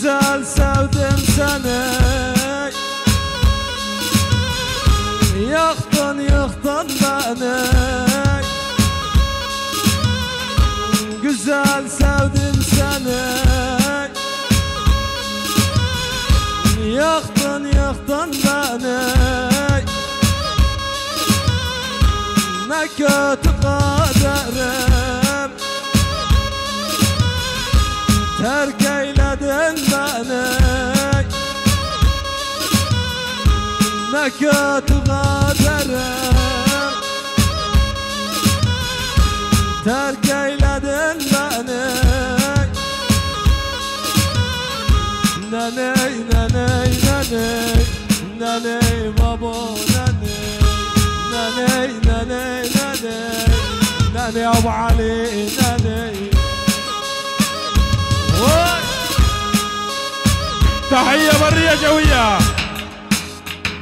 Güzel sevdim seni. Yaktın yıktın beni. Güzel sevdim seni. Yaktın yıktın beni. Ne kötü kaderim. Terk eyledin Ne kötü kaderim Terk eyledin beni. Neney neney neney Neney babo neney Neney neney neney Neney Abu Ali neney تحية برية جوية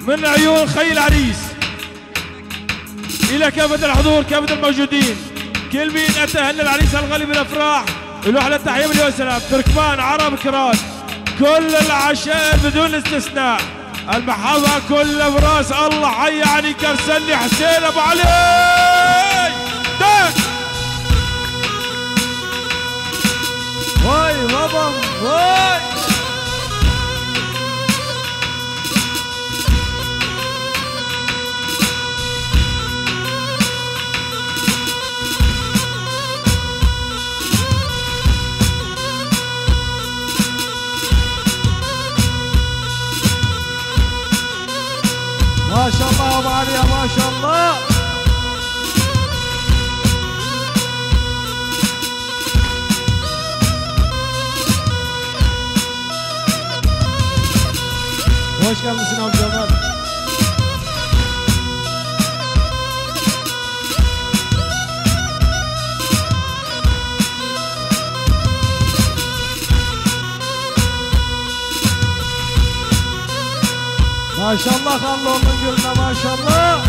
من عيون خي العريس إلى كافة الحضور كافة الموجودين. كل مين أتى هن العريس الغالي بالأفراح له على التحية مليون والسلام تركمان عرب كراد كل العشائر بدون استثناء. المحافظة كلها براس. الله حي علي كرسني حسين أبو علي. دك Vay babam vay Maşallah Kanlıoğlu'nun gülüne maşallah.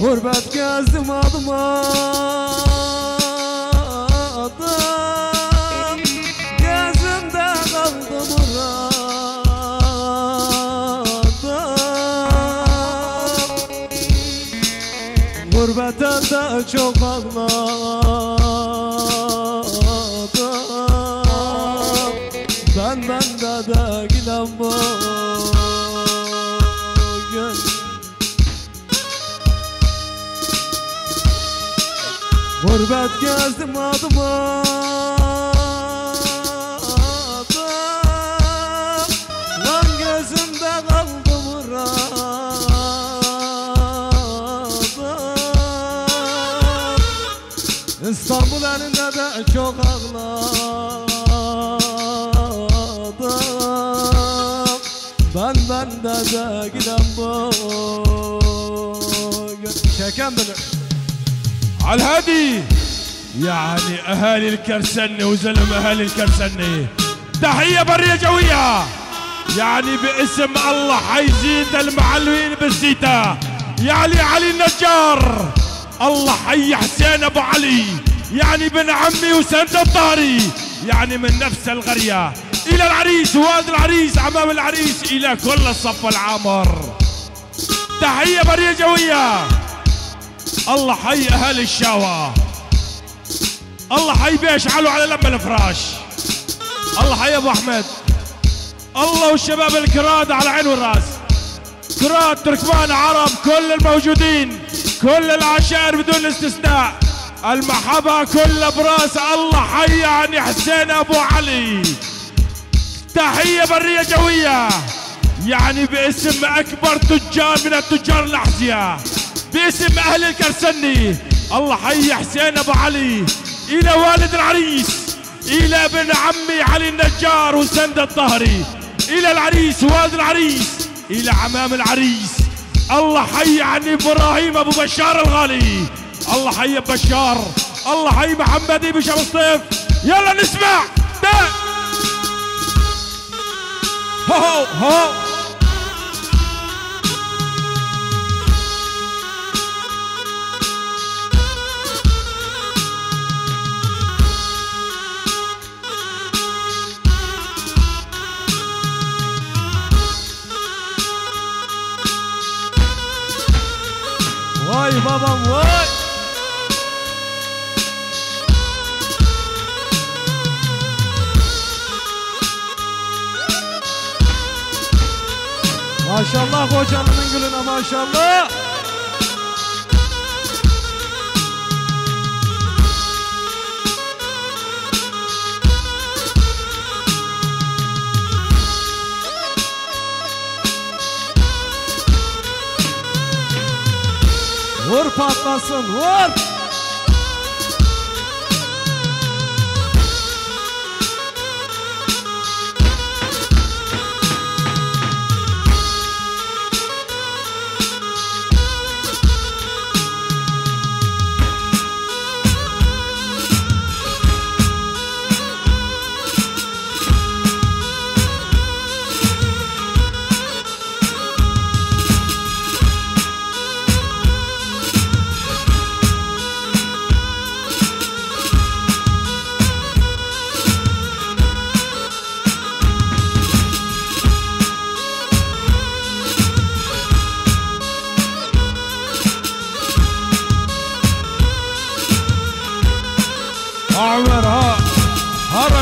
Gurbet gezdim adım Gurbet gezdim adım adım Lan gözümde kaldı muradım İstanbul elinde de çok ağladım Ben bende de giden bugün Çeken beni على الهادي يعني أهالي الكرسنه وزلم أهالي الكرسنه تحية برية جوية. يعني باسم الله حيزيد المعلمين بالزيتا. يعني علي النجار. الله حي حسين أبو علي. يعني بن عمي وسند الطاري. يعني من نفس القرية. إلى العريس ووالد العريس امام العريس إلى كل الصف العامر. تحية برية جوية. الله حي أهالي الشاوى الله حي بيشعلوا على لم الفراش. الله حي أبو أحمد. الله والشباب الكراد على عين والرأس. كراد تركمان عرب كل الموجودين كل العشائر بدون استثناء. المحبة كل براس. الله حي يعني حسين أبو علي. تحية برية جوية. يعني باسم أكبر تجار من التجار الأحذية. باسم أهل الكرسني. الله حي حسين أبو علي. إلى والد العريس إلى ابن عمي علي النجار وسند الطهري إلى العريس والد العريس إلى عمام العريس. الله حي عني إبراهيم أبو بشار الغالي. الله حي بشار الله حي محمد ابن شمس الصيف. يلا نسمع. ده هو هو Vay babam vay. Maşallah kocanın gülüne maşallah Vur patlasın vur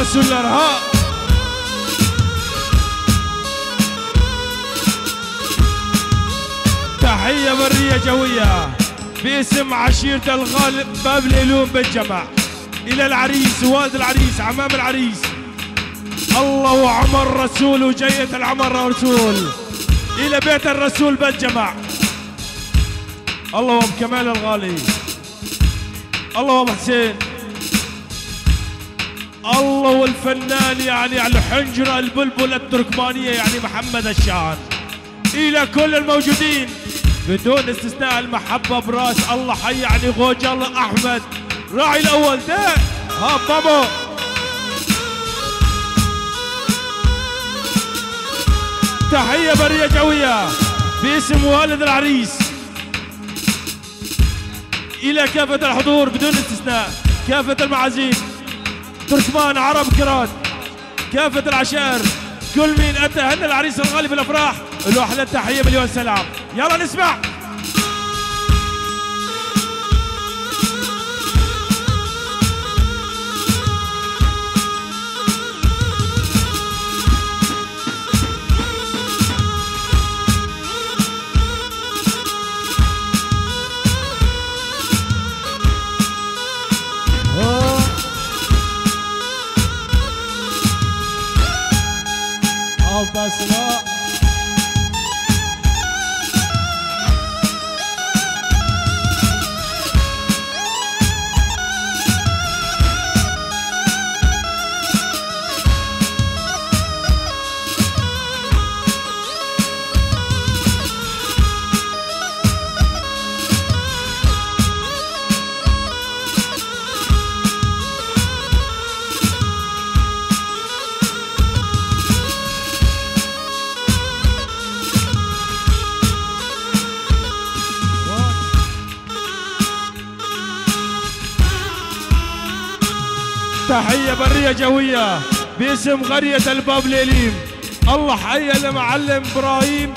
ها رسولر ها. تحية برية جوية باسم عشيرة الغالب باب العلوم بالجمع إلى العريس والد العريس عمام العريس. الله وعمر رسول وجية العمر رسول. إلى بيت الرسول بالجمع الله وام كمال الغالي. الله وام حسين. الله والفنان يعني على الحنجرة البلبل التركمانية يعني محمد الشان إلى كل الموجودين. بدون استثناء المحبة براس الله حي يعني غوج الله أحمد. راعي الأول ده ها بابا تحية برية جوية باسم والد العريس. إلى كافة الحضور بدون استثناء كافة المعازيم. تركمان عرب كراد كافة العشائر كل مين أتى؟ هن العريس الغالي في الأفراح. له أحلى تحية مليون سلام. يلا نسمع. تحية جوية. باسم قرية الباب ليليم. الله حي المعلم إبراهيم.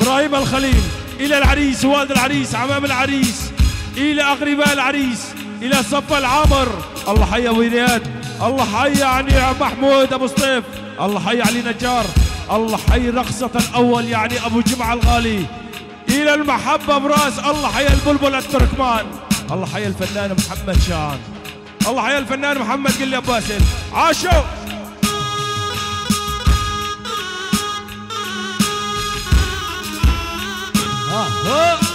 إبراهيم الخليل. إلى العريس والد العريس عمام العريس. إلى أقرباء العريس. إلى صف العامر. الله حي أبو رياد الله حي يعني محمود أبو سطيف. الله حي علي نجار. الله حي رقصة الأول يعني أبو جمعة الغالي. إلى المحبة براس. الله حي البلبل التركمان. الله حي الفنان محمد شان. الله حي الفنان محمد قل لي باسل عاشوا Arefe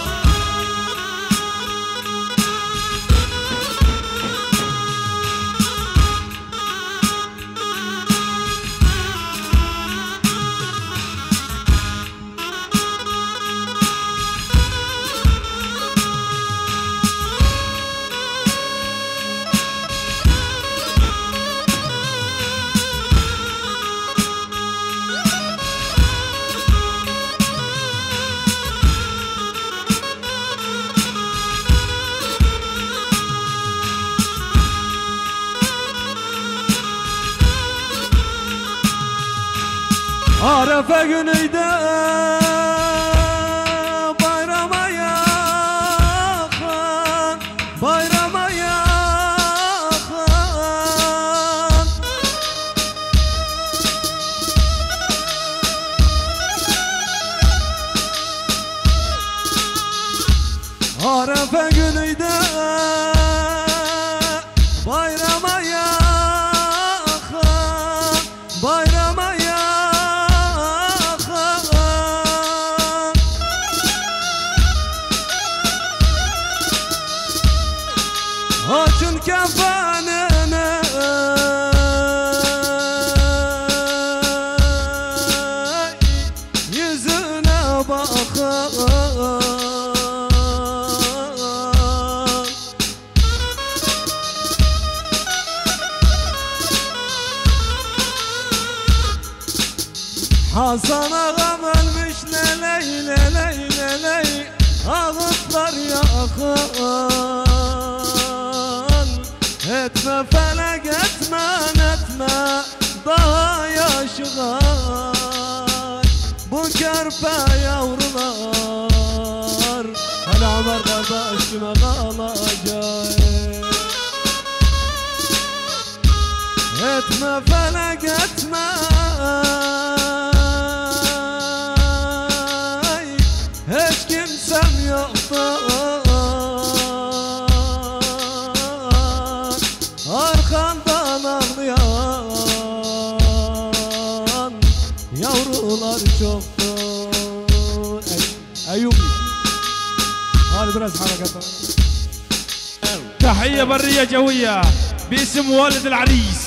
والد العريس.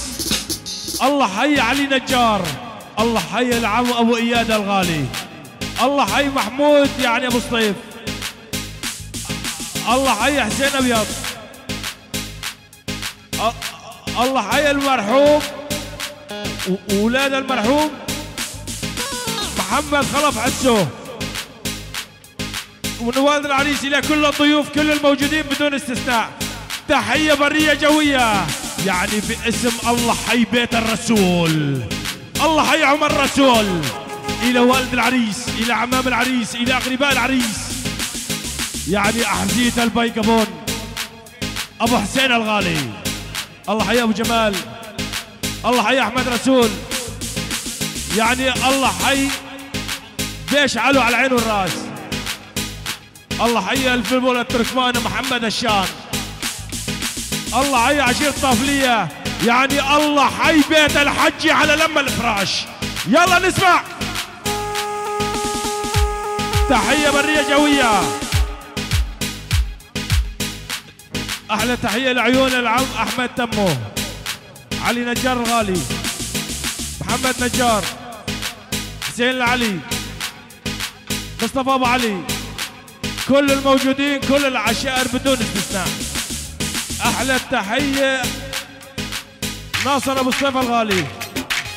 الله حي علي نجار. الله حي العم أبو إياد الغالي. الله حي محمود يعني أبو سطيف الله حي حسين أبيض. الله حي المرحوم. واولاد المرحوم. محمد خلف حسو. ومن والد العريس إلى كل الضيوف كل الموجودين بدون استثناء. تحية برية جوية. يعني باسم الله حي بيت الرسول. الله حي عمر الرسول. إلى والد العريس إلى عمام العريس إلى أقرباء العريس. يعني احذيه البيقبون. أبو حسين الغالي. الله حي أبو جمال. الله حي أحمد رسول. يعني الله حي بيش علو على العين والراس الله حي الفلبول التركمان محمد الشام الله حي عشيرة طافلية يعني الله حي بيت الحج على لما الفراش. يلا نسمع. تحية برية جوية. أحلى تحية لعيون العم أحمد تمو. علي نجار الغالي محمد نجار. حسين العلي. مصطفى أبو علي. كل الموجودين كل العشائر بدون استثناء. أحلى التحية. ناصر أبو السيف الغالي.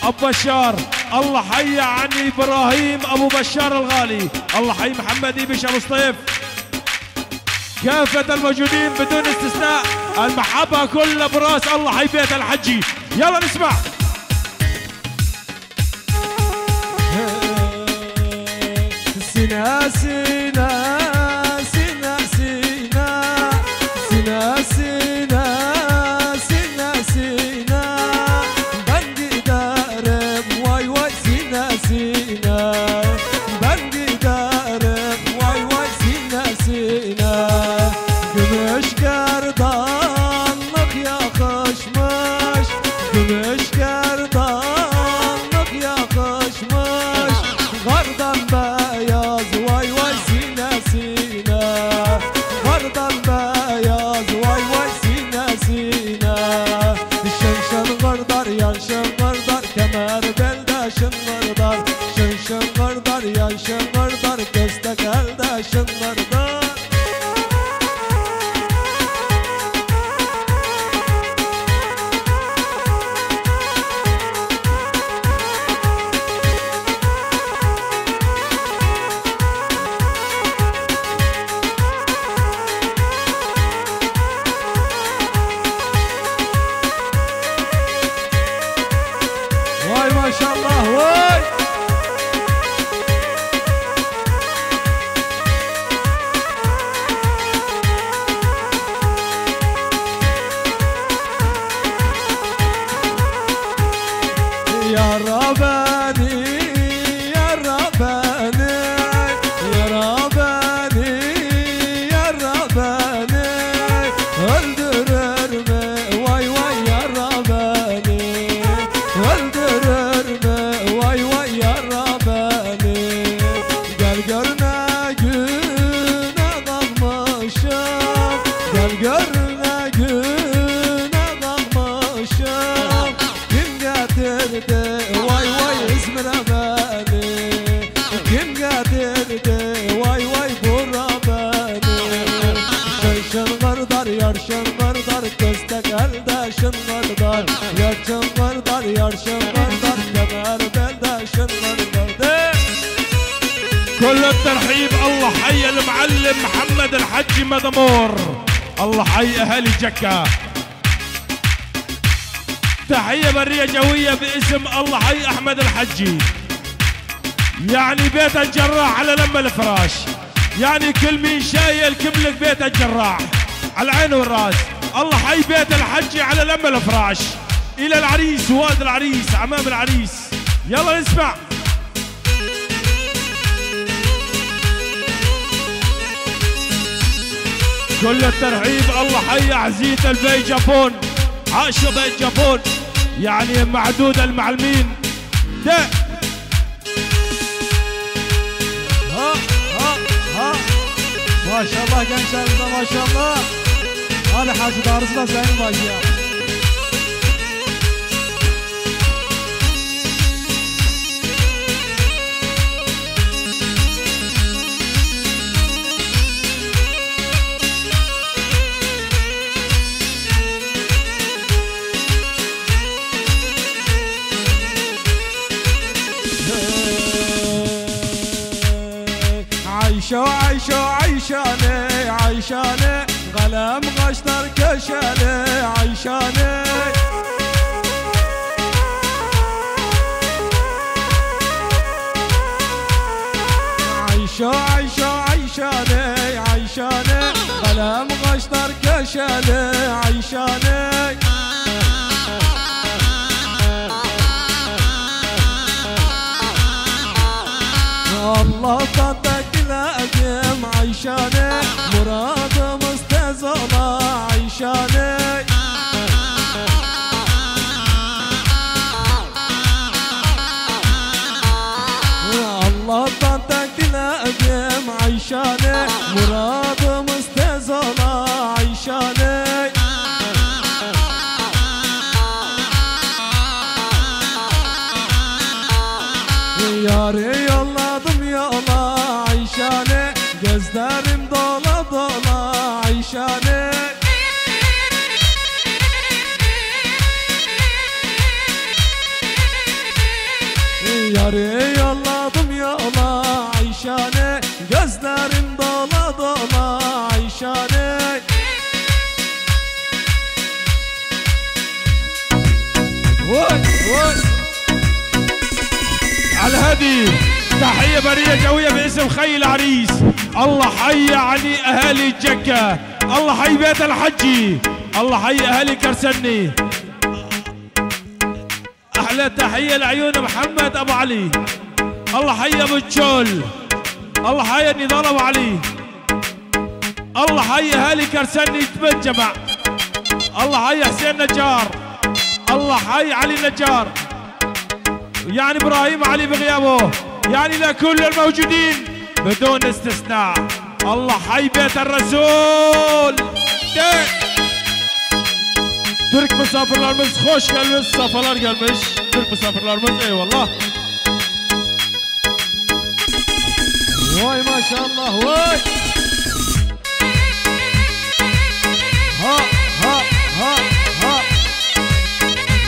أبو بشار. الله حي عني إبراهيم أبو بشار الغالي. الله حي محمد ايبش أبو سطيف كافة الموجودين بدون استثناء. المحبة كلها براس الله حي بيت الحجي. يلا نسمع. سنا سنا تحية جوية باسم الله. حي أحمد الحجي. يعني بيت الجراح على لما الفراش. يعني كل مين شايل كملك بيت الجراح. على العين والراس. الله حي بيت الحجي على لما الفراش. إلى العريس واد العريس أمام العريس. يلا نسمع. كل الترحيب الله حي عزيز البي جابون. بيت جابون. يعني معدود المعلمين. ده. ها ها ها. ما شاء الله gençler ما شاء الله. هذا حاج دارسنا زين ما شاء الله عيشة عيشة عيشاني عيشاني غلام غشتر كشاني عيشاني عيشة عيشة عيشاني عيشاني غلام غشتر كشاني عيشاني الله صدق عيشانك مراد مستزرع عيشانك الله طنطك تلاقيم عيشانك مراد Evladım yala Ayşane. Gözlerim dola dola Ayşane. Oy oy. على الهدي تحية برية قوية باسم خي العريس الله حي علي أهالي الجكة الله حي بيت الحجي الله حي أهالي كرسني أحلى تحية لعيون محمد أبو علي الله حي أبو الجول. الله حي النضال أبو علي. الله حي أهالي كرسني تبجمع الله حي حسين نجار. الله حي علي نجار. يعني إبراهيم علي بغيابه. يعني لكل الموجودين بدون استثناء. الله حي بيت الرسول. ترك مسافرlarımız hoş gelmiş, safalar gelmiş. Türk misafirlerimiz eyvallah. Vay maşallah vay. Ha ha ha ha.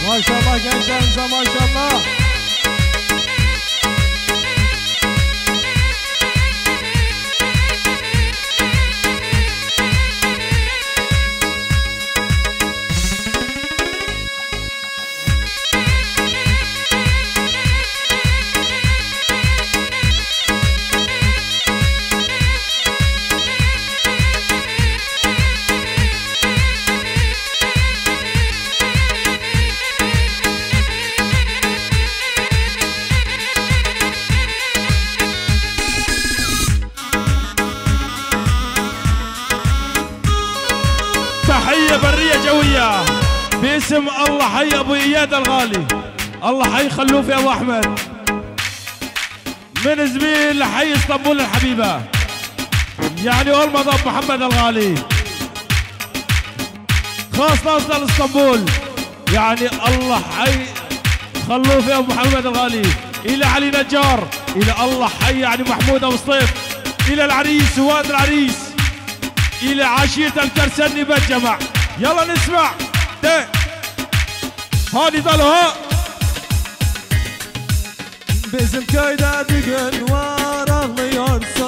Maşallah gençlerimize maşallah. حي أبو إياد الغالي. الله حي خلوفي أبو أحمد. من زميل حي إسطنبول الحبيبة. يعني أول مضى محمد الغالي. خاص ناصر إسطنبول. يعني الله حي خلوفي أبو محمد الغالي. إلى علي نجار. إلى الله حي يعني محمود أبو صيف إلى العريس واد العريس. إلى عشيرة الكرسني بالجمع يلا نسمع. ده هادي Bizim köyde bir gün var ağlıyorsun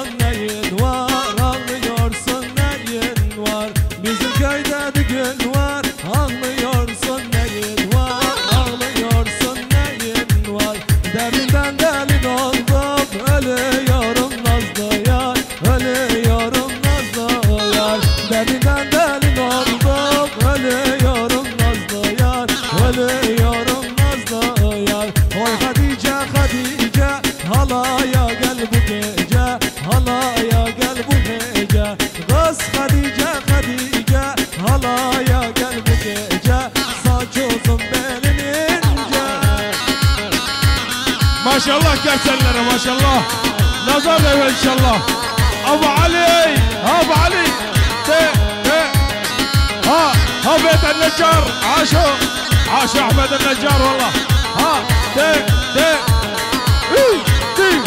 كرسلنا ما شاء الله. نظر له إن شاء الله. أبو علي أبو علي. ده ده ها ها بيت النجار. عاشوا عاشوا أحمد النجار والله. ها ده إيه، دي.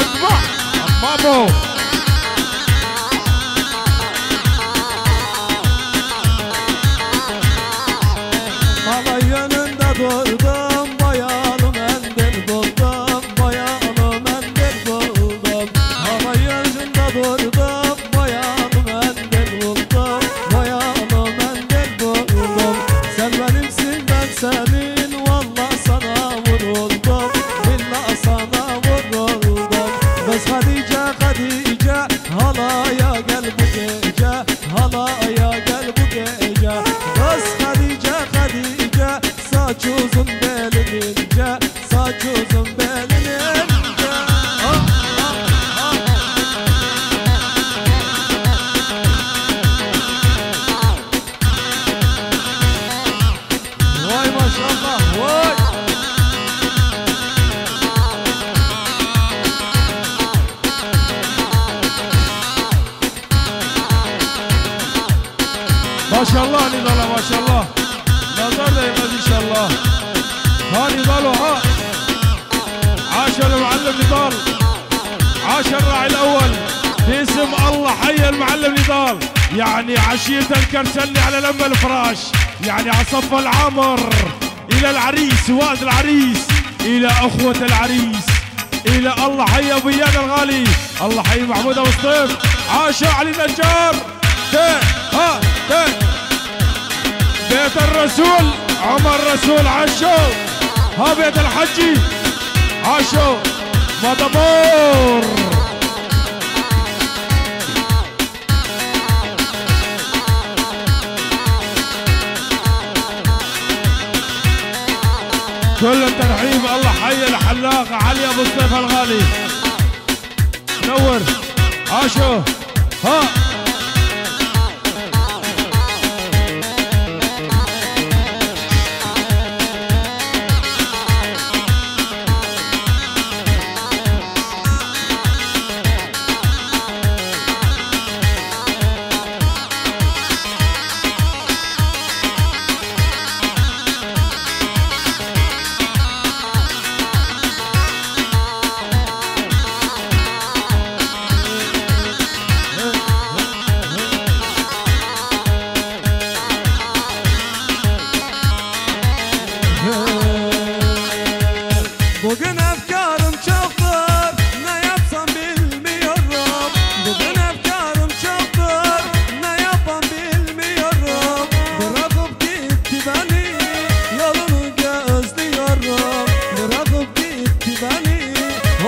اتبع مامو Halay yönünde durdum عشيرة الكرسلي على لم الفراش. يعني عصف العامر إلى العريس واد العريس. إلى أخوة العريس. إلى الله حي ابو اياد الغالي. الله حي محمود أبو الصيف. عاش علي نجار ده ها ده بيت الرسول عمر رسول عشو ها بيت الحجي. عاشو مدمور كل الترحيب الله حي الحلاق علي أبو السيف الغالي. نور. عاشو. ها.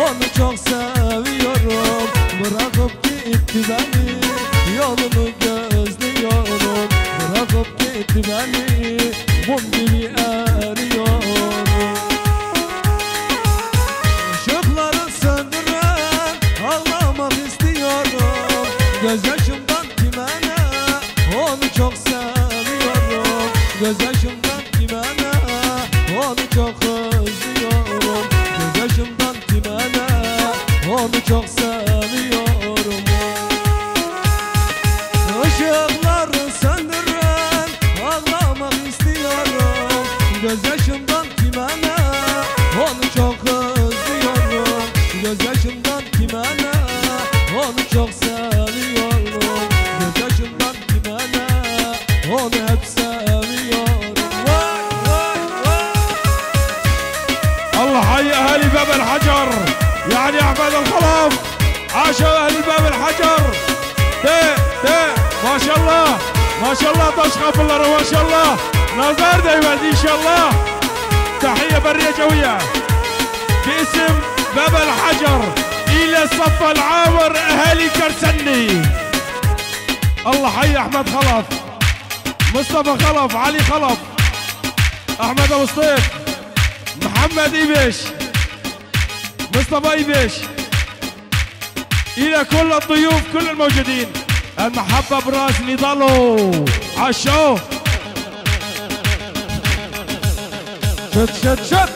Onu çok seviyorum. Bırakıp gitti beni. Yolunu gözlüyorum. Bırakıp gitti beni. Mum gibi eriyorum Işıkları söndüren ağlamak istiyorum. Gözyaşımdan جوية. باسم باب الحجر إلى صف العامر أهالي كرسني الله حي أحمد خلف. مصطفى خلف علي خلف. أحمد أبو سطيف محمد ايبش مصطفى ايبش إلى كل الضيوف كل الموجودين. المحبة براس اللي ضلوا عالشو Şıt şıt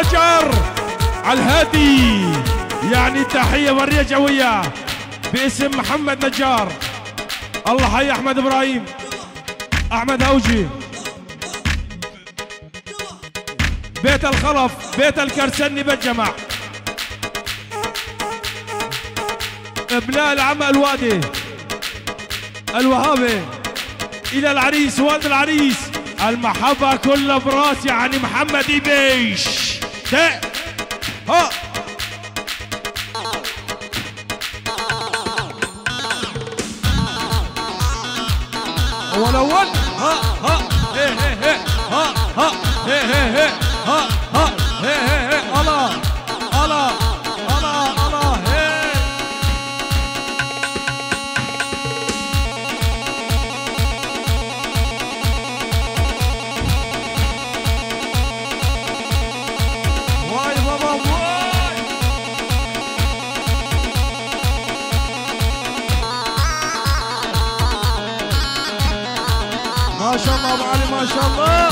محمد نجار على الهادي. يعني تحية برية جوية باسم محمد نجار. الله حي أحمد إبراهيم. أحمد هوجي بيت الخلف بيت الكرسني بالجمع. ابناء العم الوادي الوهابي. إلى العريس والد العريس. المحبة كلها براس يعني محمد إيبيش ده ها. اول اول ها ها. هي هي هي. ها ها. هي هي هي. ها ها. هي هي هي. الله الله الله. ما شاء الله ابو علي ما شاء الله.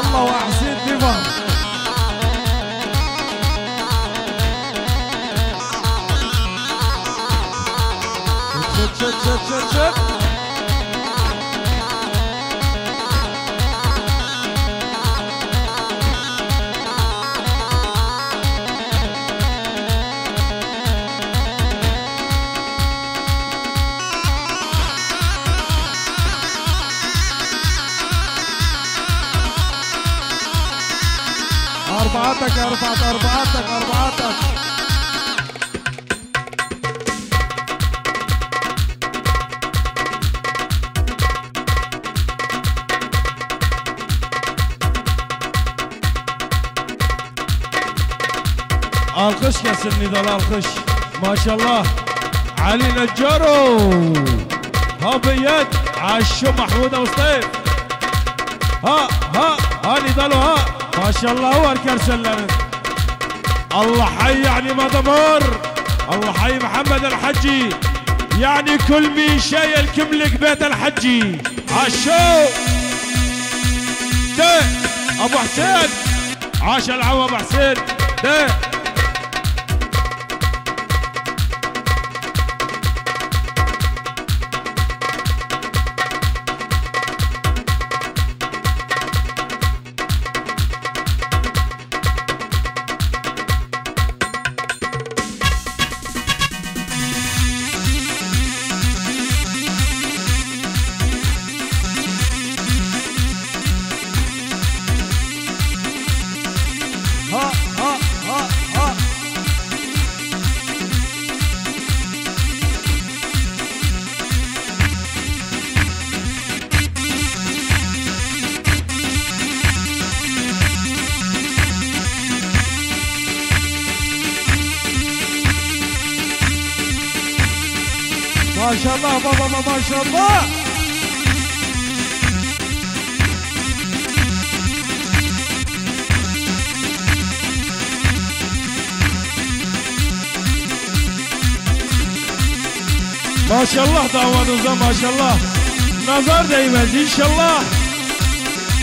الله واحسن دفاع شت شت شت شت شت أربعتك يا رفعت أربعتك. أربعتك الخش يا سني ذا الخش ما شاء الله. علي نجارو. ها بيد عشو محمود أبو سطيف ها ها هاني ضلوا ها. ما شاء الله هو الكرسلن الله حي يعني ما دمر الله حي محمد الحجي. يعني كل مين شايل كملك بيت الحجي. عاشو. ده أبو حسين. عاش العو ابو حسين. ده ان شاء الله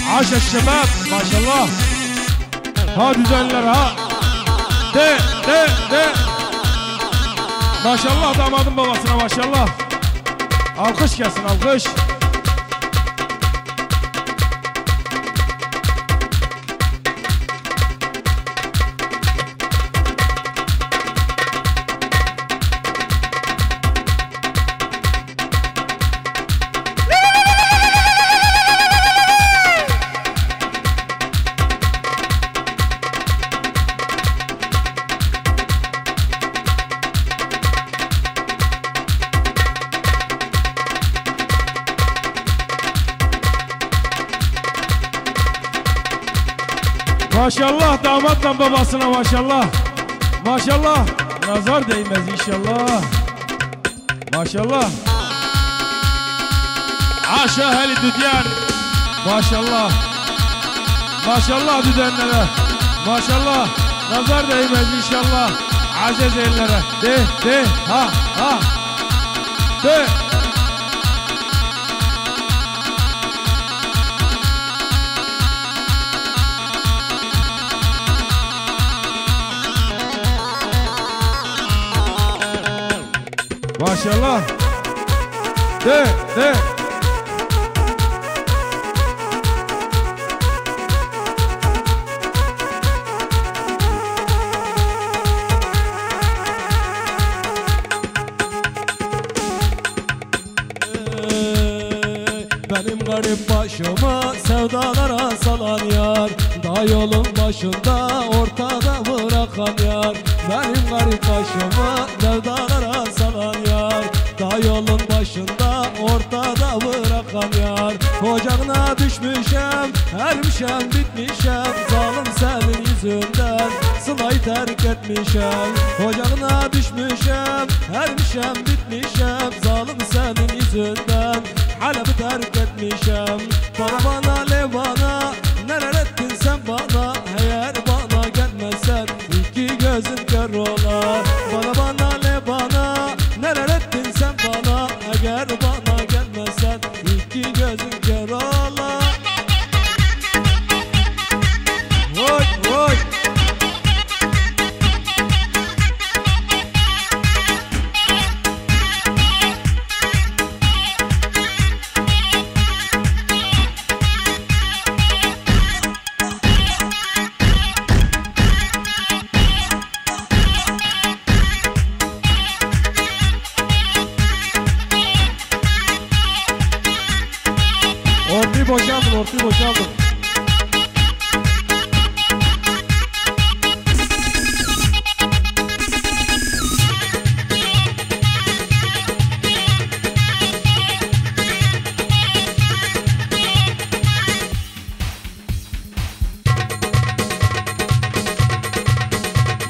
عاش الشباب ما شاء الله هادي زلر ها ده ده ده ما شاء الله damadın babasına ما شاء الله alkış gelsin alkış babasına maşallah. Maşallah. Nazar değmez inşallah. Maşallah. Aşağı heli düdyan. Maşallah. Maşallah düdenlere. Maşallah. Nazar değmez inşallah. Aziz ellere. De de ha ha. De. Maşallah. De de. Benim garip başıma sevdalara salan yar Da yolun başında ortada bırakan yar Benim garip başıma Ermişem bitmişem zalim senin yüzünden. Sılayı terk etmişem Ocağına düşmüşem. Ermişem bitmişem zalim senin yüzünden. Halep'i terk etmişem Ortayı boşaltın, ortayı boşaltın.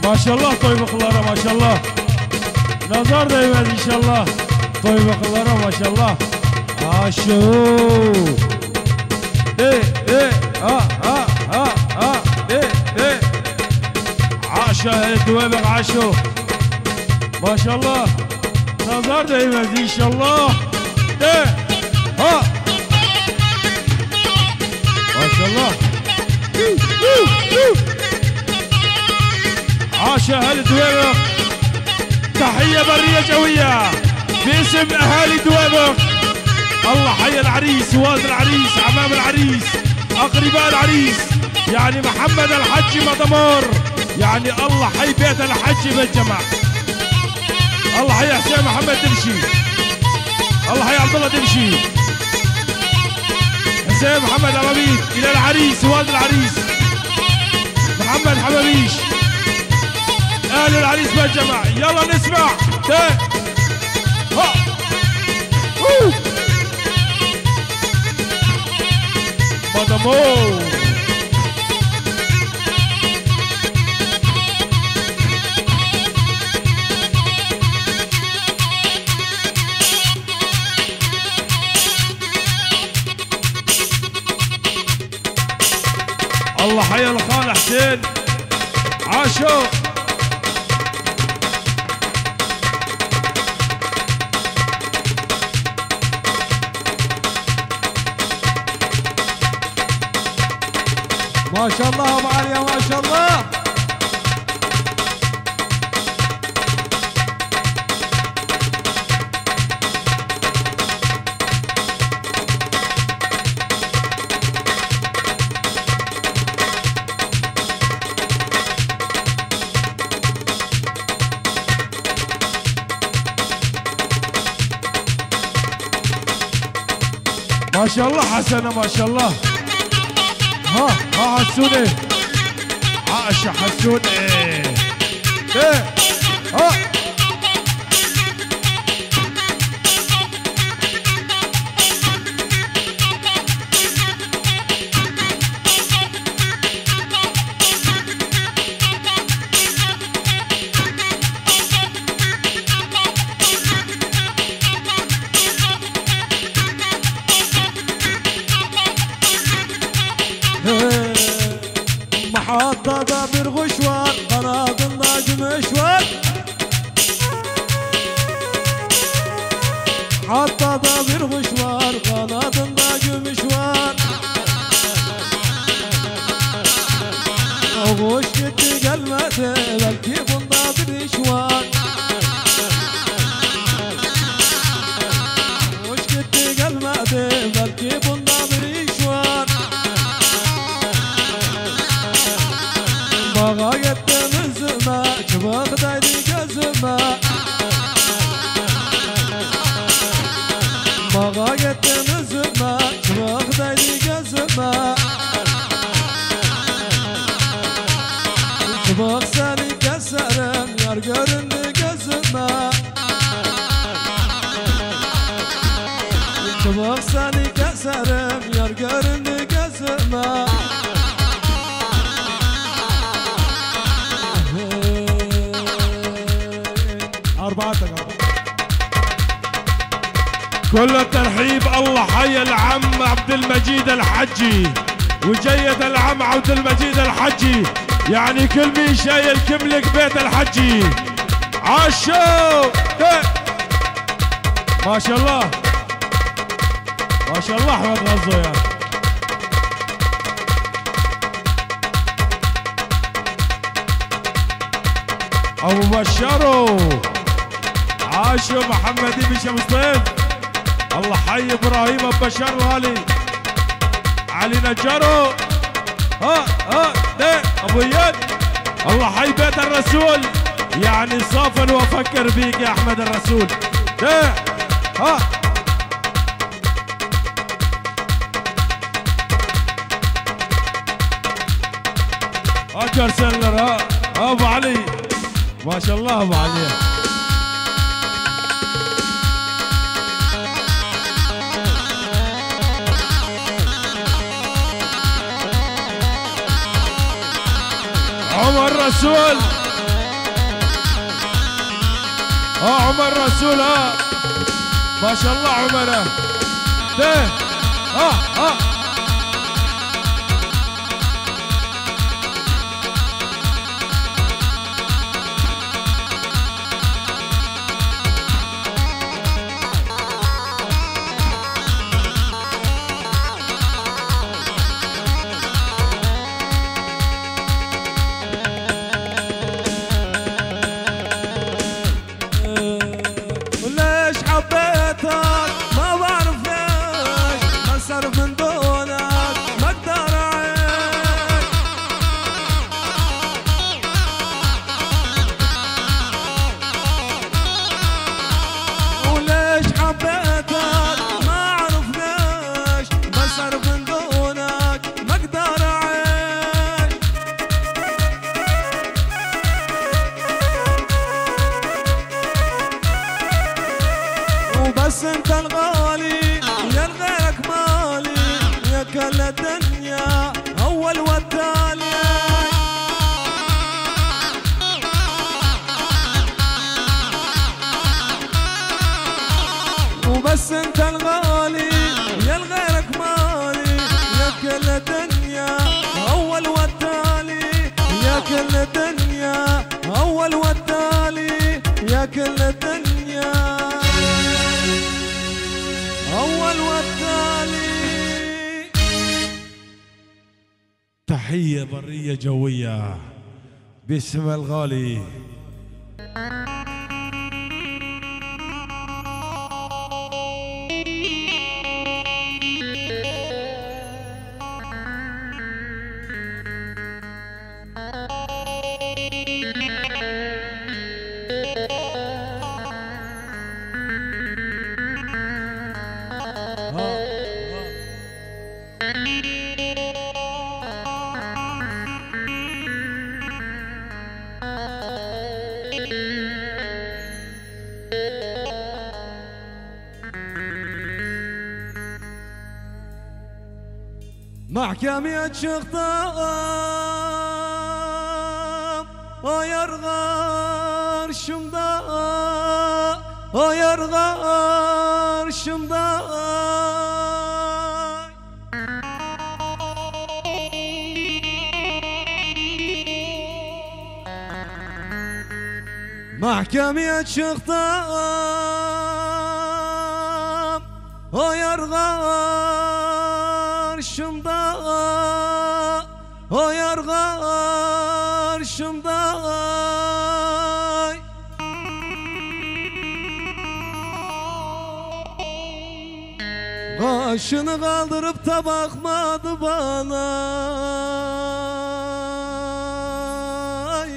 Maşallah toybuklara maşallah. Nazar değmez inşallah. Toybuklara maşallah. ما شاء الله نظر دائماً إن شاء الله ما شاء الله عاش أهل دوابق تحية برية جوية باسم أهالي دوابق الله حي العريس والد العريس عمام العريس أقرباء العريس. يعني محمد الحج مضمار يعني الله حي بيت الحج بالجمع الله حي حسين محمد دمشي الله حي عبد الله دمشي حسين محمد عربيد إلى العريس والد العريس. محمد حبابيش. أهل العريس بالجمع يلا نسمع. تا الله حي الخال حسين. عاشوا ما شاء الله أبو علي ما شاء الله ما شاء الله حسنة ما شاء الله ها حسوني. عاشا حسوني. إيه. بيت الرسول. يعني صافن وافكر بيك يا أحمد الرسول. ده ها. أجر سلر ها. أبو علي. ما شاء الله أبو علي. عمر رسول. آه عمر رسول آه. ما شاء الله عمره. ده آه آه. جوية. باسم الغالي. Mahkemeye çıktım Ayar karşımda Ayar karşımda Mahkemeye çıktım Ayar karşımda Başını kaldırıp da bakmadı bana. Ay,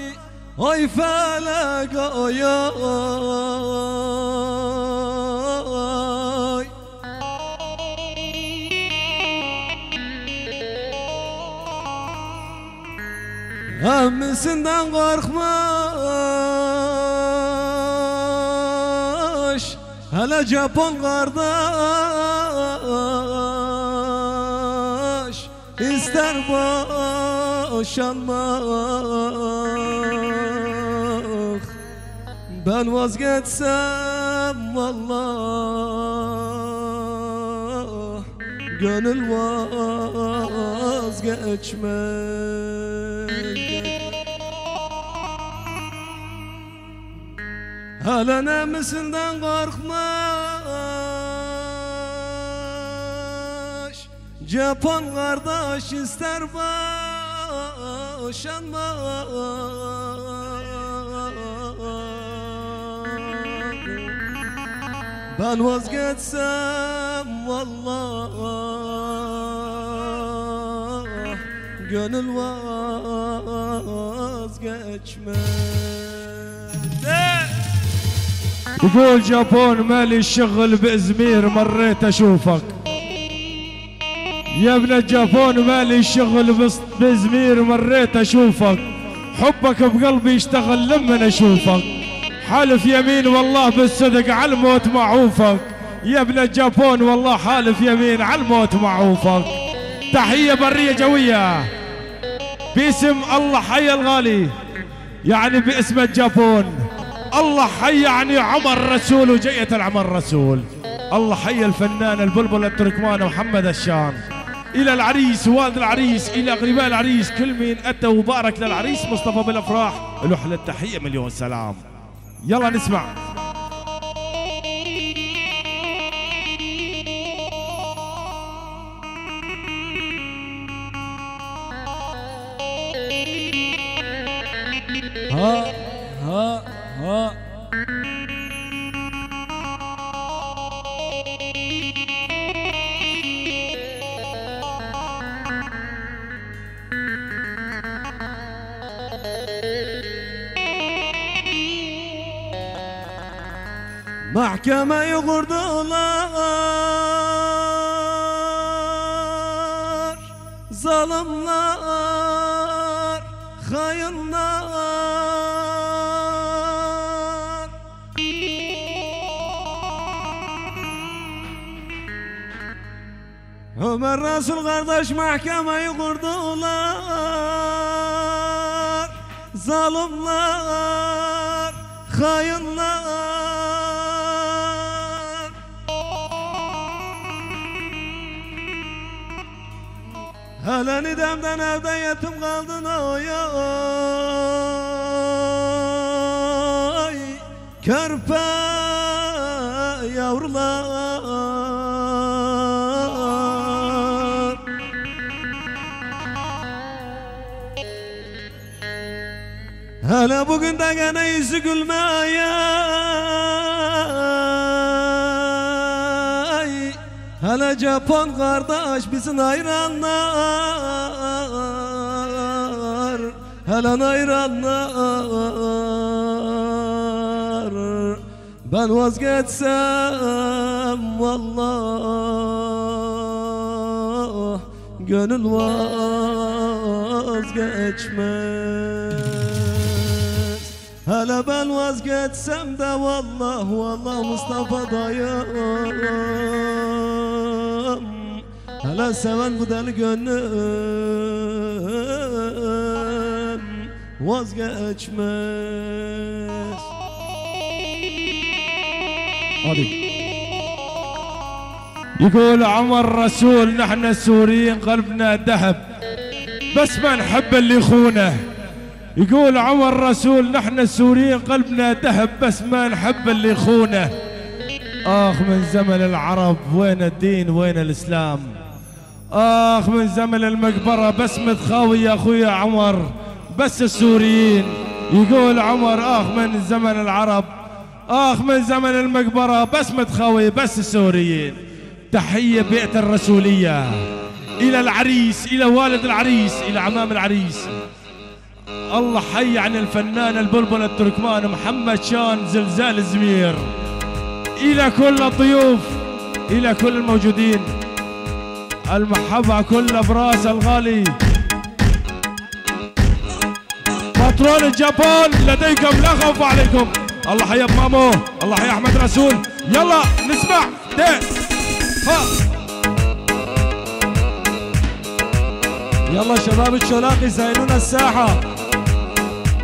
Ay felek ay ay. Emmisinden korkmuş. Hele Japon kardeş İster boşanmak Ben vazgeçsem vallahi gönül vazgeçmez Hala nemisinden korkmuş Japon kardeş ister boşanma Ben vazgeçsem vallah Gönül vazgeçmez يقول جابون مالي الشغل بإزمير مريت أشوفك يا ابن الجابون مالي الشغل بس- بإزمير مريت أشوفك. حبك بقلبي يشتغل لما أشوفك حالف يمين والله بالصدق على الموت معوفك يا ابن الجابون والله حالف يمين على الموت معوفك تحية برية جوية. باسم الله حي الغالي. يعني باسم الجابون الله حي يعني عمر رسول وجية العمر رسول الله حي الفنان البلبل التركمان محمد الشام إلى العريس والد العريس إلى أقرباء العريس. كل مين أتى وبارك للعريس مصطفى بالأفراح. له أحلى التحية مليون سلام. يلا نسمع. Ömer Resul kardeş mahkemeyi kurdular. Zalimler Hayınlar Hele nidemden evde yetim kaldın oy oy. Körpe yavrular Hele bugün de gene yüzü gülmeye. Hele Japon kardeş bizim hayranlar Hele hayranlar Ben vazgeçsem vallah Gönül vazgeçmez هلا بالواز قد سمد والله والله مصطفى ضيام هلا سوان قد القنام واز اجمس يقول عمر رسول نحن السوريين قلبنا ذهب. بس ما نحب اللي يخونه. يقول عمر رسول نحن السوريين قلبنا ذهب بس ما نحب اللي يخونه. آخ من زمن العرب وين الدين؟ وين الإسلام؟ آخ من زمن المقبرة بس متخاوي يا أخويا عمر بس السوريين. يقول عمر آخ من زمن العرب آخ من زمن المقبرة بس متخاوي بس السوريين. تحية بيئة الرسولية. إلى العريس إلى والد العريس إلى عمام العريس. الله حي عن الفنان البلبل التركمان محمد شان زلزال الزمير. إلى كل الضيوف إلى كل الموجودين. المحبة كل براس الغالي. باترون الجابون لديكم لا خوف عليكم. الله حيا مامو الله حيا أحمد رسول. يلا نسمع ده ها. يلا شباب الشلاقي زينونا الساحة.